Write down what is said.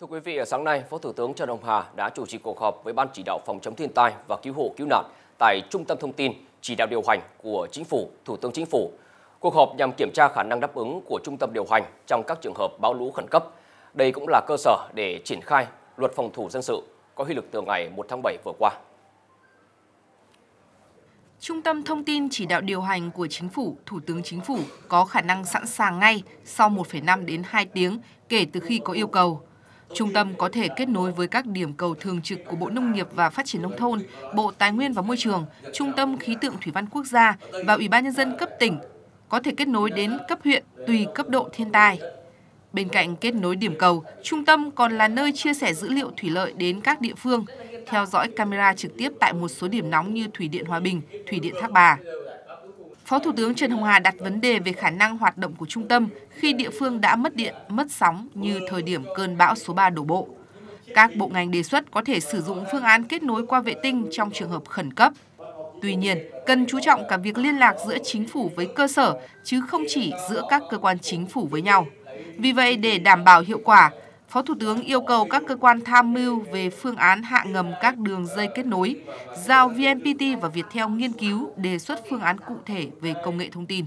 Thưa quý vị, sáng nay, Phó Thủ tướng Trần Hồng Hà đã chủ trì cuộc họp với Ban chỉ đạo phòng chống thiên tai và cứu hộ cứu nạn tại Trung tâm Thông tin chỉ đạo điều hành của Chính phủ, Thủ tướng Chính phủ. Cuộc họp nhằm kiểm tra khả năng đáp ứng của trung tâm điều hành trong các trường hợp bão lũ khẩn cấp. Đây cũng là cơ sở để triển khai luật phòng thủ dân sự có hiệu lực từ ngày 1 tháng 7 vừa qua. Trung tâm thông tin chỉ đạo điều hành của Chính phủ, Thủ tướng Chính phủ có khả năng sẵn sàng ngay sau 1,5 đến 2 tiếng kể từ khi có yêu cầu. Trung tâm có thể kết nối với các điểm cầu thường trực của Bộ Nông nghiệp và Phát triển Nông thôn, Bộ Tài nguyên và Môi trường, Trung tâm Khí tượng Thủy văn Quốc gia và Ủy ban Nhân dân cấp tỉnh, có thể kết nối đến cấp huyện tùy cấp độ thiên tai. Bên cạnh kết nối điểm cầu, trung tâm còn là nơi chia sẻ dữ liệu thủy lợi đến các địa phương, theo dõi camera trực tiếp tại một số điểm nóng như Thủy điện Hòa Bình, Thủy điện Thác Bà. Phó Thủ tướng Trần Hồng Hà đặt vấn đề về khả năng hoạt động của trung tâm khi địa phương đã mất điện, mất sóng như thời điểm cơn bão số 3 đổ bộ. Các bộ ngành đề xuất có thể sử dụng phương án kết nối qua vệ tinh trong trường hợp khẩn cấp. Tuy nhiên, cần chú trọng cả việc liên lạc giữa chính phủ với cơ sở, chứ không chỉ giữa các cơ quan chính phủ với nhau. Vì vậy, để đảm bảo hiệu quả, Phó Thủ tướng yêu cầu các cơ quan tham mưu về phương án hạ ngầm các đường dây kết nối, giao VNPT và Viettel nghiên cứu đề xuất phương án cụ thể về công nghệ thông tin.